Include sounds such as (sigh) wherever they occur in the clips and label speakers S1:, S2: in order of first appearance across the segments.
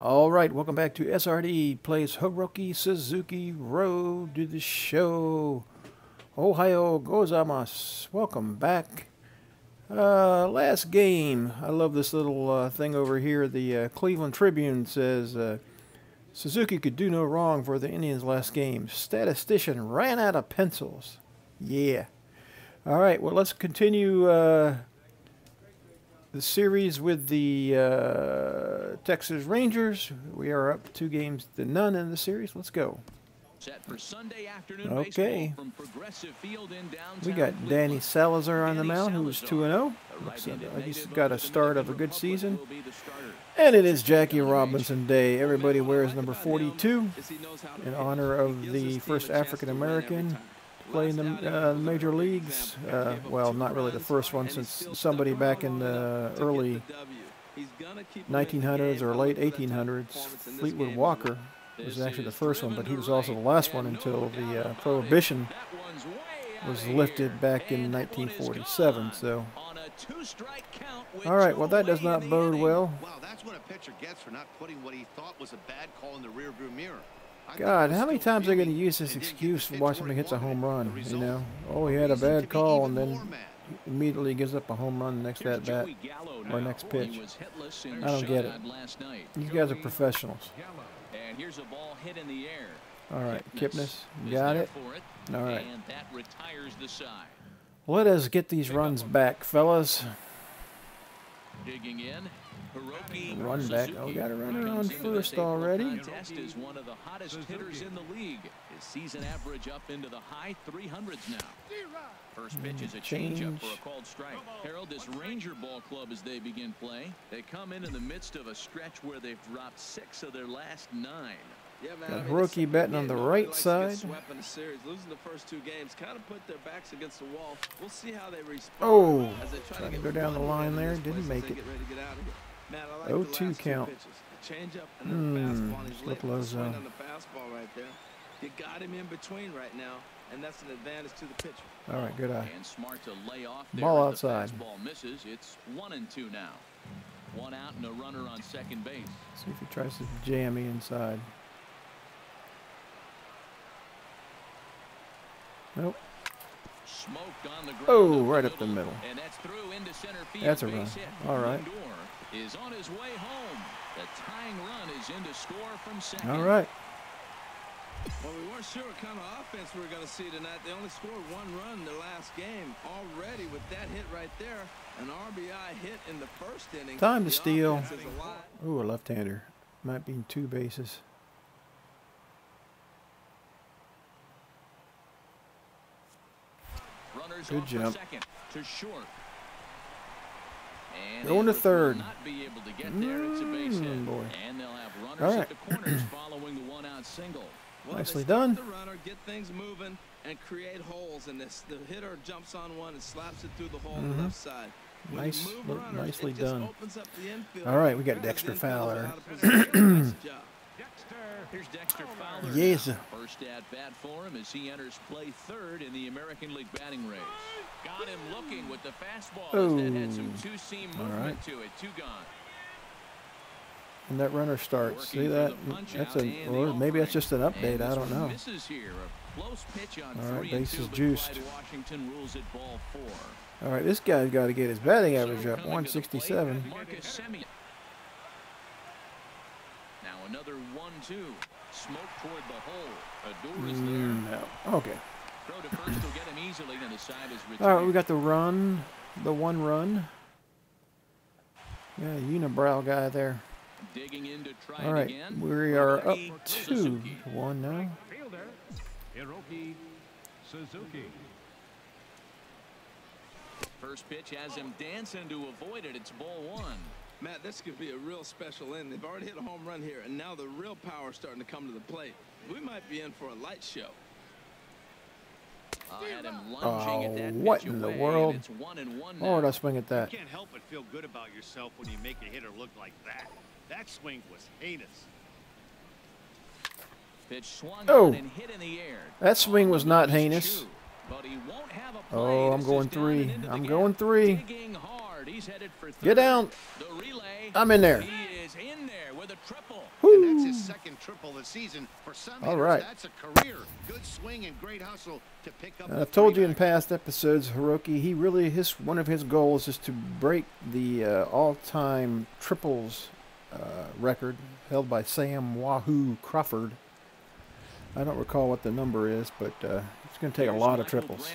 S1: All right, welcome back to SRD plays Hiroki Suzuki Road to the show. Ohio gozaimasu. Welcome back. Uh, last game. I love this little uh, thing over here. The uh, Cleveland Tribune says uh, Suzuki could do no wrong for the Indians last game. Statistician ran out of pencils. Yeah. All right, well, let's continue uh, the series with the uh, Texas Rangers. We are up two games to none in the series. Let's go.
S2: Set for Sunday afternoon
S1: Okay.
S2: from Progressive Field in downtown
S1: We got. Danny Salazar on the mound, who's
S2: Salazar,
S1: 2 0.
S2: a
S1: Looks like he's got a start of a good season.
S2: will be the starter.
S1: And it is Jackie Robinson Day. Everybody wears number 42 in honor of the first African American to play in the uh, major leagues. Uh, well, not really the first one, since somebody back in the early 1900s or late 1800s, Fleetwood Walker was actually the first one, but he was also the last one until the uh, Prohibition was lifted back in
S2: And that one is
S1: 1947. So, all right, well, that does not bode well.
S3: Wow, that's what a pitcher gets for not putting what he thought was a bad call in the rearview mirror.
S1: God, how many times are they going to use this excuse for him
S3: he
S1: hits a home run? You know, oh, he had a bad call, and then immediately gives up a home run next at bat. Or next pitch. I don't get it. These guys are professionals. All right, Kipnis, got it. All right. Let us get these runs back, fellas.
S2: Digging in,
S1: Run back.
S2: Oh, Suzuki
S1: Oh, got a runner
S2: comes
S1: on
S2: into this
S1: first
S2: April
S1: already.
S2: Contest is one of the hottest hitters in the league. His season average up into the high 300s now. First pitch is a changeup
S1: Change.
S2: for a called strike. Harold, this Ranger ball club as they begin play, they come in in the midst of a stretch where they've dropped six of their last nine.
S4: Yeah, man.
S1: Got
S4: I mean,
S1: Hiroki
S4: it's a
S1: batting
S4: good
S1: on the right
S4: Nobody
S1: side.
S4: get swept in the series. Losing the first two games kind of put their backs against the wall. We'll see how they respond.
S1: Oh,
S4: as they try
S1: trying to
S4: get
S1: go down the
S4: one
S1: line
S4: hit in
S1: there,
S4: this
S1: didn't
S4: place as
S1: make
S4: they
S1: it.
S4: Get ready to get out of here. Man, I like
S1: 0-2
S4: the last
S1: count.
S4: pitches. A changeup and then
S1: Hmm,
S4: fastball. and He's
S1: look
S4: late
S1: low
S4: with a swing on the fastball right there. You got him in between right now, and that's an advantage to the pitcher.
S1: All right, good eye.
S2: And smart to lay off there.
S1: Ball
S2: as the
S1: outside.
S2: Fastball misses. It's one and two now. One out and a runner on second base.
S1: See if he tries to jam me inside. Nope.
S2: Smoked on the ground.
S1: Oh, right up the middle.
S2: And that's through into center field.
S1: That's a run.
S2: hit.
S1: All right.
S2: Lindor is on his way home. The tying run is in to score from second.
S1: All right.
S4: Well, we weren't sure what kind of offense we were going to see tonight. They only scored one run in their last game. Already with that hit right there, an RBI hit in the first inning.
S1: Time to
S4: The
S1: steal.
S4: offense.
S1: Ooh, a left-hander. Might be in two bases.
S2: Runners
S1: Good
S2: off
S1: jump.
S2: Second to short.
S1: Going to third.
S2: Not be able to get there. It's a base
S1: Mm, boy.
S2: And they'll have runners
S1: All
S2: at the corners (clears throat) following the one-out single.
S4: Well,
S1: Nicely done.
S4: The runner, get things moving, and create holes in this. The hitter jumps on one and slaps it through the hole on
S1: Mhm.
S4: the left side. When
S1: Nice-
S4: you move
S1: look-
S4: runners,
S1: nicely done.
S4: opens up the infield.
S1: All right, we got Dexter
S4: the infielders are
S1: Fowler. (clears throat)
S4: out of position. nice job.
S2: Here's Dexter Fowler.
S1: Yes.
S2: now. First at bat for him as he enters play third in the American League batting race. Got him looking with the fastball as that had some
S1: Oh.
S2: two-seam movement
S1: right.
S2: to it. Two gone.
S1: And that runner starts. See
S2: Working for
S1: that? That's a,
S2: and
S1: or maybe that's just an update. I don't know.
S2: Misses here. A close pitch on
S1: All right,
S2: three
S1: base is
S2: but
S1: juiced.
S2: Washington rules it ball four.
S1: All right, this guy's got to get his batting average up.
S2: coming to the plate,
S1: 167.
S2: Now another one-two. Smoke toward the hole. A door is there.
S1: Mm, no. Okay.
S2: Throw to first will get him easily, and the side is
S1: All right, we got the run, the one run. Yeah, unibrow guy there.
S2: Digging in to try
S1: All
S2: it
S1: right,
S2: again.
S1: we are up
S2: Hiroki
S1: two one now.
S5: Hiroki Suzuki.
S2: First pitch has him dancing to avoid it. It's ball one.
S4: Matt, this could be a real special inning. They've already hit a home run here, and now the real power is starting to come to the plate. We might be in for a light show.
S2: Uh, had him at
S1: Oh,
S2: that
S1: what in the world?
S2: It's one and one
S1: Oh,
S2: now.
S1: did I swing at that?
S5: You can't help but feel good about yourself when you make a hitter look like that. That swing was heinous.
S2: Pitch swung
S1: Oh.
S2: and hit in the air.
S1: That swing was not heinous.
S2: shoot, But he won't have a play.
S1: Oh, I'm going three.
S2: and into the
S1: I'm going three.
S2: Digging hard. He's headed for
S1: Get down.
S2: The relay.
S1: I'm in there.
S2: He is in there with a triple.
S3: And that's his second triple this season. For some
S1: All right.
S3: that's a career. Good swing and great hustle to pick up.
S1: I've told you in past episodes, Hiroki, he really his one of his goals is to break the uh, all-time triples uh, record held by Sam Wahoo Crawford. I don't recall what the number is, but uh, it's going to take a lot of triples.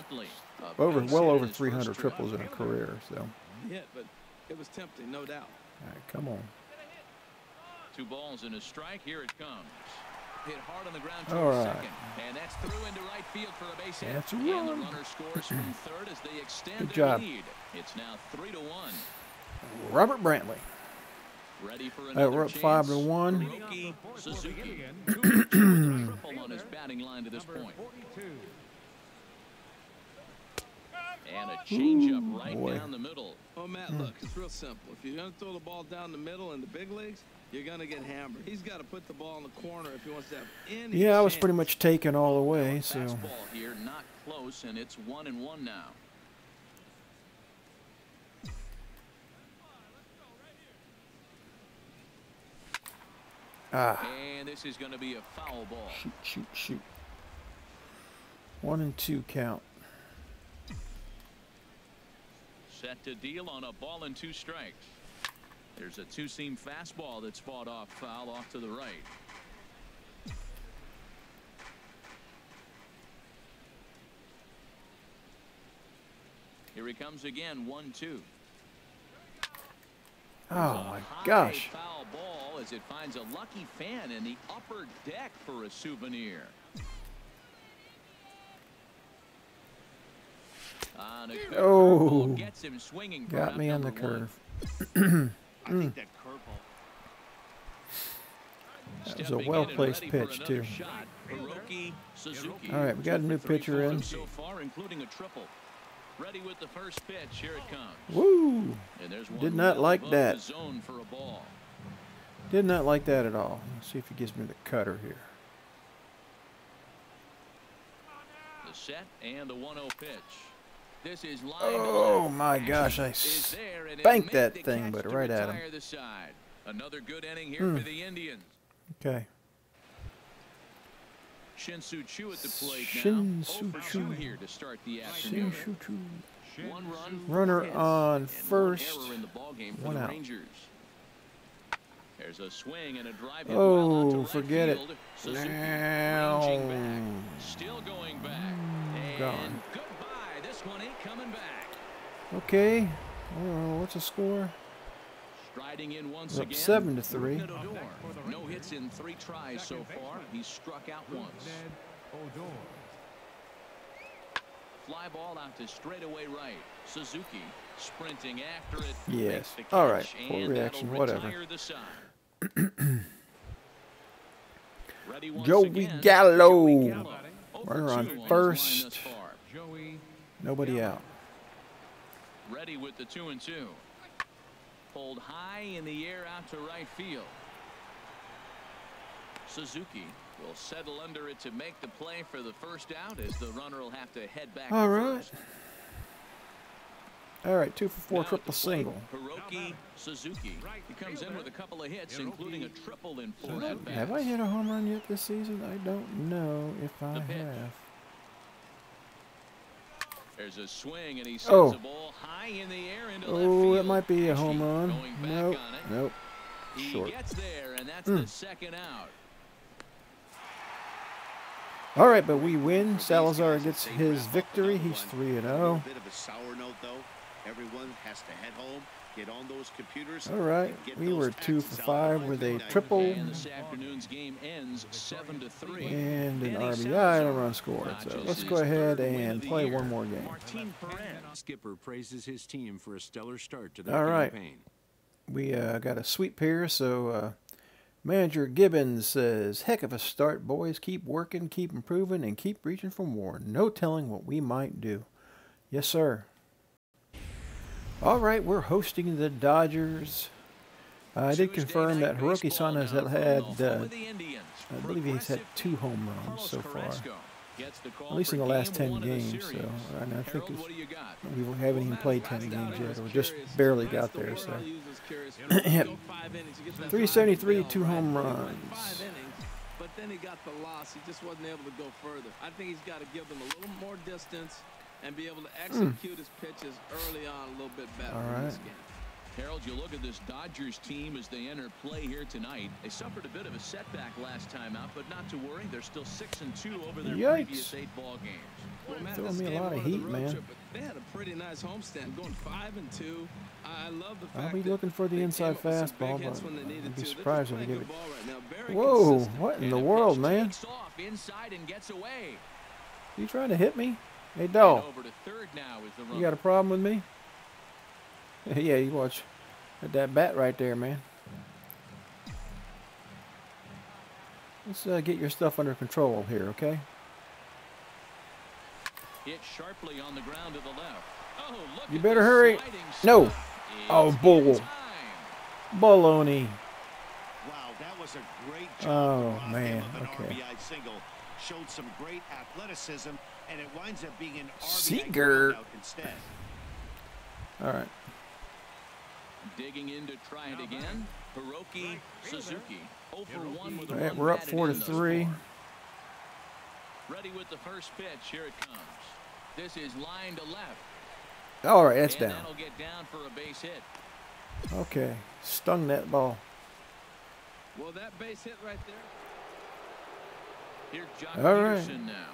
S1: Over well over 300 triples in a career. So, (laughs)
S4: Hit, but it was tempting, no doubt.
S1: right, come on.
S2: Two balls and a strike. Here it comes. Hit hard on the ground
S1: All
S2: towards
S1: right.
S2: second. And that's through into right field for a base hit.
S1: That's a
S2: and the
S1: run.
S2: runner scores from (clears throat) third as they extend
S1: Good
S2: their
S1: job.
S2: lead. It's now three to one.
S1: Robert Brantley.
S2: Ready for
S1: Uh,
S2: another
S1: we're up
S2: chance.
S1: five to one.
S2: Hiroki Suzuki. Two for two with a triple on his batting line to this point. And a changeup right
S1: boy.
S2: down the middle.
S4: Oh, Matt,
S1: Hmm.
S4: look, it's real simple. If you're going to throw the ball down the middle in the big leagues, you're going to get hammered. He's got to put the ball in the corner if he wants to have any
S1: Yeah, I was pretty much taken all the way. So,
S2: Fastball here, not close, and it's one and one now.
S1: ah,
S2: And this is going to be a foul ball.
S1: shoot, shoot, shoot. One and two count.
S2: Set to deal on a ball and two strikes. There's a two-seam fastball that's fought off foul off to the right. Here he comes again, one-two.
S1: Oh my gosh.
S2: Foul ball as it finds a lucky fan in the upper deck for a souvenir. On a quick
S1: Oh.
S2: gets him swinging
S1: Got me on the curve. (clears throat)
S5: I think that curveball.
S1: That was a well-placed
S2: and ready for
S1: pitch, too.
S2: Hiroki Suzuki.
S1: All right, we got a new pitcher in.
S2: him So far, including a triple. Ready with the first pitch. Here it comes.
S1: Woo!
S2: And there's
S1: Did not like that.
S2: zone for a ball.
S1: Did not like that at all. Let's see if he gives me the cutter here.
S2: The set and the 1-0 pitch.
S1: Oh my gosh, I
S2: Is there, and it
S1: spanked that thing, but right at him.
S2: the side. Another good inning here
S1: Hmm.
S2: for the Indians.
S1: Okay.
S2: Shin-Soo Choo at the plate
S1: Shin-Soo
S2: now. 0 for 2
S1: Choo.
S2: here to start the afternoon.
S1: Shin-Shu-Chu.
S2: One run,
S1: Runner on first,
S2: One in the ballgame for
S1: one
S2: the
S1: out.
S2: Rangers. There's a swing and a drive hit well
S1: Oh,
S2: right
S1: forget it.
S2: field. Suzuki
S1: Now.
S2: still going back, and
S1: Gone.
S2: Goodbye. This one ain't coming back.
S1: Okay. What's the score?
S2: Striding in once
S1: up
S2: again.
S1: seven to three.
S2: No hits in three tries so far. He's struck out once. Fly ball out to straightaway right. Suzuki sprinting after it.
S1: Yes. All right.
S2: catch,
S1: Full reaction, whatever.
S2: retire the side. (clears throat) Ready once
S1: Joey Gallo.
S2: Joey Gallo.
S1: Runner on
S2: two his
S1: first.
S2: Line thus far.
S1: Nobody out.
S2: Ready with the two and two. Pulled high in the air out to right field. Suzuki will settle under it to make the play for the first out as the runner will have to head back.
S1: All right.
S2: First.
S1: All right, two for four,
S2: Now
S1: triple single.
S2: Hiroki Suzuki. He comes in with a couple of hits, including a triple in four
S1: So,
S2: at bats.
S1: have I hit a home run yet this season? I don't know if I have.
S2: There's a swing, and he sends
S1: Oh.
S2: the ball high in the air into left
S1: Oh,
S2: field.
S1: that might be a home run.
S2: Going back
S1: Nope.
S2: on it.
S1: Nope.
S2: He
S1: Short.
S2: gets there, and that's
S1: Hmm.
S2: the second out.
S1: All right, but we win. Salazar gets his victory. He's 3 and 0.
S3: Bit of a sour note though. Everyone has to head home, get on those computers.
S1: All right, we were 2 for 5 with a triple
S2: And this afternoon's game ends seven to three.
S1: and an RBI and a
S2: Salazar
S1: run scored. So let's go ahead
S2: third win of
S1: and play one more game.
S6: Skipper praises his team for a stellar start to their
S1: All right.
S6: campaign.
S1: We uh, got a sweep here, so uh, Manager Gibbons says, Heck of a start, boys. Keep working, keep improving, and keep reaching for more. No telling what we might do. Yes, sir. All right, we're hosting the Dodgers. I did confirm that Hiroki
S2: baseball
S1: San has had, uh,
S2: of the Indians.
S1: I believe he's had two home runs so far.
S2: Carrasco. Gets the call
S1: At least in the last 10
S2: one of the
S1: games. So and I think it's,
S2: what do you got?
S1: we haven't even played 10 games yet, or just barely got there. So (clears throat) 373, two home runs.
S4: But then he got the loss. He just wasn't able to go further. I think he's got to give them a little more distance and be able to hmm. execute his pitches early on a little bit better
S1: All right.
S4: In this game.
S2: Harold, you look at this Dodgers team as they enter play here tonight. They suffered a bit of a setback last time out, but not to worry. They're still six and two over their
S1: Yikes.
S2: previous eight ball games.
S4: Well, Matt,
S1: Throwing me a lot of heat, man.
S4: trip, but they had a pretty nice homestand, going five and two. I love the fact I'll
S1: be
S4: that
S1: looking for the inside
S4: came up with some big
S1: fastball, but
S4: when they needed
S1: I'd be surprised if they give it.
S4: right now.
S1: Whoa!
S4: consistent.
S1: What in the world, man?
S2: off inside and gets away.
S1: You trying to hit me? Hey,
S2: And
S1: dog.
S2: over to third now is the
S1: You got a problem with me? (laughs) Yeah, you watch. That bat right there, man. Let's uh, get your stuff under control here, okay?
S2: Hit sharply on the ground to the left. Oh, look
S1: You better hurry. No. Oh, bull. Baloney.
S3: Wow, that was a great job.
S1: Oh,
S3: to rob him
S1: man, okay.
S3: Showed some great athleticism, and it winds up being an RBI
S1: Seager.
S3: instead.
S1: All right.
S2: Digging in to try it again. Hiroki Suzuki. 0 for 1 with a
S1: All right, we're up four to three.
S2: Ready with the first pitch. Here it comes. This is line to left.
S1: All right, that's
S2: and
S1: down.
S2: that'll get down for a base hit.
S1: Okay. Stung that ball.
S4: Well, that base hit right there.
S2: Here's Joc
S1: All right.
S2: Pederson now.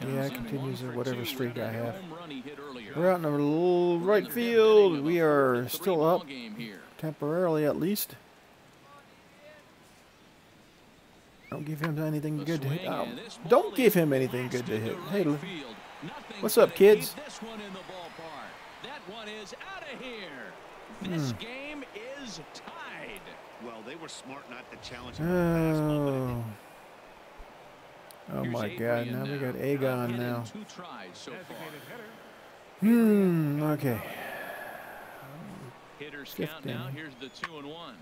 S1: Yeah,
S2: Comes in
S1: continues at whatever streak I have.
S2: home run he hit earlier.
S1: We're out in the l- right
S2: the fifth inning
S1: field. We are still up temporarily, at least. Don't give him anything good to hit.
S2: swing, and this ball
S1: don't give him anything good to hit. Hey,
S2: right
S1: look.
S2: field. Nothing's
S1: What's up, kids?
S2: This one in the ballpark. That one is out of here. This
S1: Hmm.
S2: game is tied.
S3: Well, they were smart not to challenge him with a fastball, but
S1: Oh. Oh
S2: Here's
S1: my God!
S2: Adrian
S1: Now we got
S2: Hit
S1: Aegon now.
S2: Two tries so far.
S1: Hmm. Okay.
S2: Hitters
S1: Fifth
S2: count now. Here's the two and one.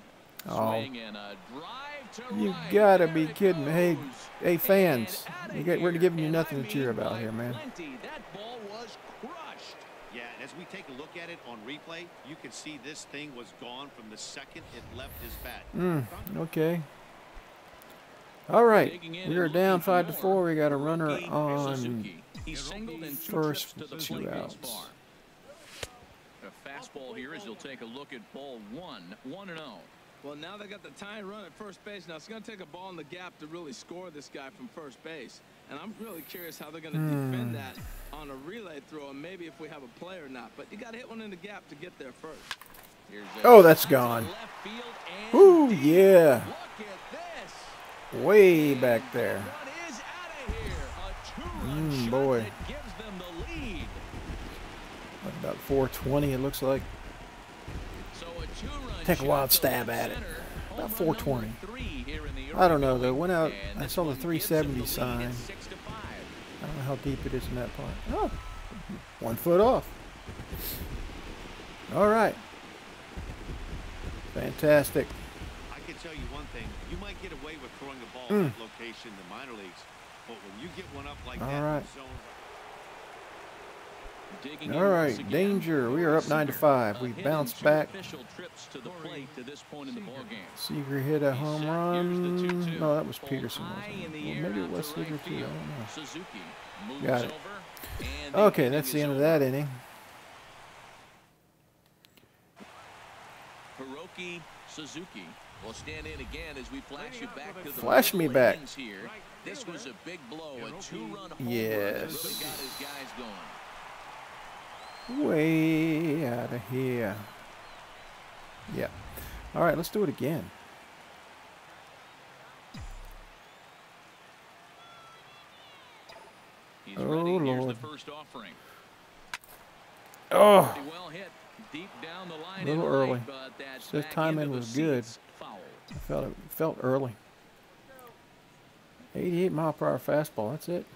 S1: Oh.
S2: And a drive to
S1: You
S2: right.
S1: gotta
S2: There
S1: be kidding me. Hey, hey, fans.
S2: And
S1: You get, we're giving you
S2: And
S1: nothing
S2: I
S1: to cheer about here, man.
S2: plenty. That ball was crushed.
S3: Yeah, and as we take a look at it on replay, you can see this thing was gone from the second it left his bat.
S1: Hmm. Okay. All right. We are down five to four. We got a runner on
S2: Suzuki. He singled in two
S1: first
S2: trips to the
S1: two outs.
S2: A fastball here as he'll take a look at ball one, one and oh. zero.
S4: Well, now they got the tying run at first base. Now it's going to take a ball in the gap to really score this guy from first base. And I'm really curious how they're going to
S1: Hmm.
S4: defend that on a relay throw, and maybe if we have a play or not. But you got to hit one in the gap to get there first.
S2: Here's
S1: Oh, that's gone.
S2: left field and
S1: Woo,
S2: deep.
S1: yeah. Way back there. Mm, boy. About 420, it looks like. Take a wild stab at it. About 420.
S2: number three here in the
S1: I don't know, though. Went out, I saw the
S2: one gives them
S1: 370 sign. I don't know how deep it is in that part. Oh, one foot off. All right. Fantastic.
S3: I can tell you one thing. You might get away with throwing the ball
S1: Mm.
S3: in location in the minor leagues. But when you get one up like
S1: All
S3: that in
S1: right.
S3: the zone,
S2: Digging
S1: All
S2: in
S1: right,
S2: once again,
S1: danger. We are up nine to five. We
S2: hit in
S1: bounced back.
S2: Official trips to the plate to this point in the ballgame.
S1: Seager hit a home
S2: set.
S1: run.
S2: Here's the 2-2.
S1: No, that was
S2: Pulled
S1: Pederson.
S2: high
S1: Wasn't it? Well, maybe it was
S2: to
S1: Seager too. I don't know.
S2: Suzuki moves
S1: Got it.
S2: over, and
S1: Okay, that's the
S2: is
S1: end of that inning.
S2: Hiroki Suzuki stand in again as we flash you back to the
S1: Flash me back.
S2: Here. This was a big blow, a two-run
S1: Yes.
S2: got his guys going.
S1: Way out of here. Yeah. All right, let's do it again.
S2: He's
S1: Oh,
S2: ready. Here's the first offering.
S1: Oh,
S2: well hit deep down the line.
S1: a
S2: Little
S1: early.
S2: Right, but that's
S1: Says timing was good.
S2: Foul.
S1: I felt it felt early. 88 mile per hour fastball. That's it.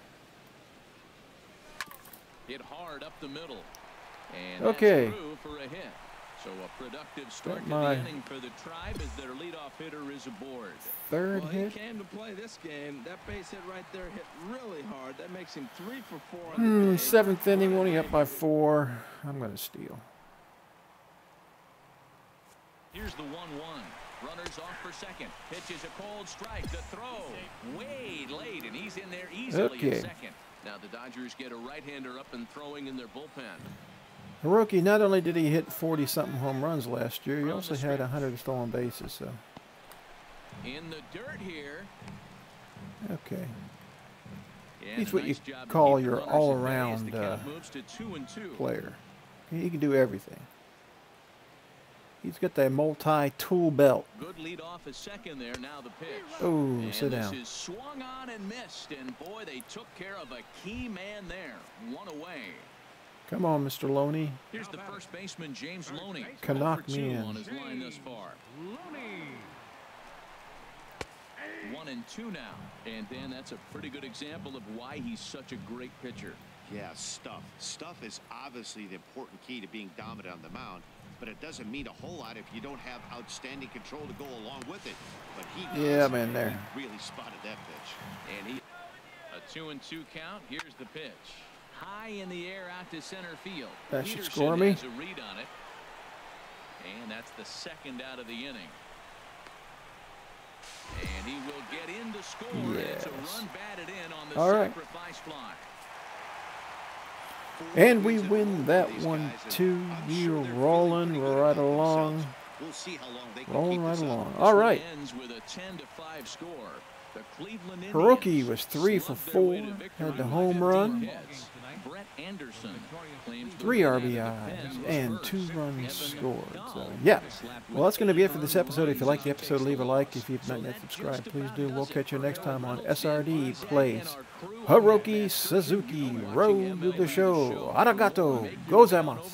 S2: Hit hard up the middle. And
S1: Okay.
S2: That's through for a hit. So a productive start to the inning for the tribe as their leadoff hitter is aboard.
S1: Third
S4: Well,
S1: hit.
S4: he came to play this game. That base hit right there hit really hard. That makes him three for four on the
S1: Hmm,
S4: day.
S1: seventh inning, only up by four. I'm going to steal.
S2: Here's the 1-1. Runners off for second. Pitches a cold strike. The throw way late, and he's in there easily
S1: Okay.
S2: at second. Now the Dodgers get a right-hander up and throwing in their bullpen.
S1: Hiroki, not only did he hit 40 something home runs last year, he also had 100 stolen bases. So,
S2: In the dirt here.
S1: okay.
S2: And
S1: He's what you
S2: nice to
S1: call your
S2: runners at bay as
S1: all-around, uh,
S2: moves to two and two.
S1: Player. He can do everything. He's got that multi tool belt.
S2: Good lead off at second there. Now the pitch.
S1: Oh,
S2: and
S1: sit
S2: this
S1: down.
S2: is swung on and missed, and boy, they took care of a key man there. One away.
S1: Come on, Mr. Loney.
S2: Here's the first baseman, James Loney.
S1: Can knock
S2: for
S1: me in.
S2: on his line thus far. One and two now. And Dan, that's a pretty good example of why he's such a great pitcher.
S3: Yeah, stuff. Stuff is obviously the important key to being dominant on the mound, but it doesn't mean a whole lot if you don't have outstanding control to go along with it. But he does.
S1: Yeah, man, there.
S3: Really spotted that pitch.
S2: And he a two and two count. Here's the pitch. High in the air out to center field.
S1: That should
S2: Pederson
S1: score me.
S2: a read on it. And that's the second out of the inning. And he will get in to score. and It's a run batted in on the
S1: All right.
S2: sacrifice fly.
S1: And we
S3: wins in a row
S1: win that one,
S3: too. and
S1: two.
S3: I'm
S1: We
S3: sure
S1: are
S3: they're feeling
S1: rolling right along.
S3: themselves. We'll see how long they can
S1: Rolling right along. All right.
S2: Ends with a 10 to 5 score. The Cleveland
S1: Hiroki was three for
S2: slugged their way to
S1: four, had the home run.
S2: hits. Brett Anderson claims the
S1: Three
S2: win out of the
S1: RBIs and
S2: two
S1: two
S2: first.
S1: runs scored. So, yeah. Well, that's going to be it for this episode. If you like the episode, leave a like. If you've not yet subscribed, please do. We'll catch you next time on
S2: Aaron Reynolds, Dan
S1: SRD Plays
S2: and our crew on
S1: Hiroki Suzuki
S2: You're
S1: Road to the Show.
S2: Show.
S1: Arigato
S2: Make your way on
S1: gozaimasu.